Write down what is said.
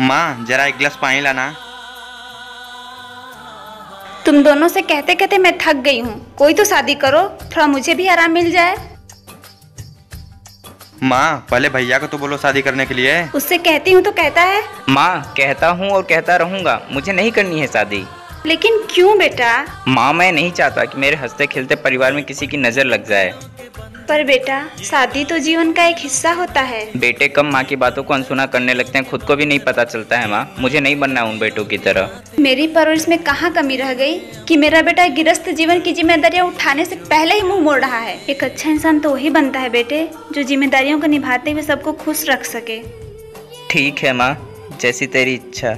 माँ जरा एक गिलास पानी लाना। तुम दोनों से कहते कहते मैं थक गई हूँ। कोई तो शादी करो थोड़ा मुझे भी आराम मिल जाए। माँ पहले भैया को तो बोलो शादी करने के लिए। उससे कहती हूँ तो कहता है। माँ कहता हूँ और कहता रहूँगा मुझे नहीं करनी है शादी। लेकिन क्यों बेटा? माँ मैं नहीं चाहता कि मेरे हँसते खेलते परिवार में किसी की नज़र लग जाए। पर बेटा शादी तो जीवन का एक हिस्सा होता है। बेटे कम माँ की बातों को अनसुना करने लगते हैं खुद को भी नहीं पता चलता है माँ। मुझे नहीं बनना उन बेटों की तरह। मेरी परवरिश में कहाँ कमी रह गई कि मेरा बेटा गिरस्त जीवन की जिम्मेदारियाँ उठाने से पहले ही मुँह मोड़ रहा है? एक अच्छा इंसान तो वही बनता है बेटे जो जिम्मेदारियों को निभाते हुए सबको खुश रख सके। ठीक है माँ जैसी तेरी इच्छा।